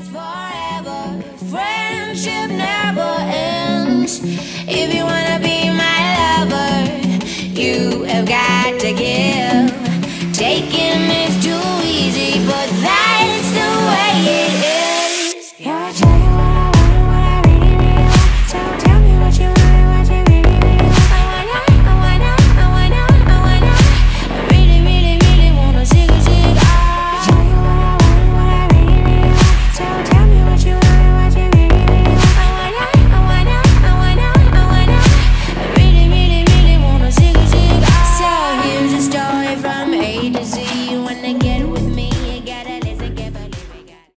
last forever. Friendship never ends. If you wanna be my lover, you have got to give. Take